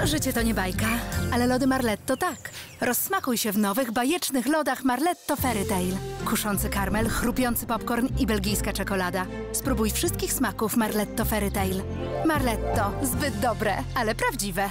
No, życie to nie bajka, ale lody Marletto tak. Rozsmakuj się w nowych, bajecznych lodach Marletto Fairy Tale. Kuszący karmel, chrupiący popcorn i belgijska czekolada. Spróbuj wszystkich smaków Marletto Fairy Tale. Marletto, zbyt dobre, ale prawdziwe.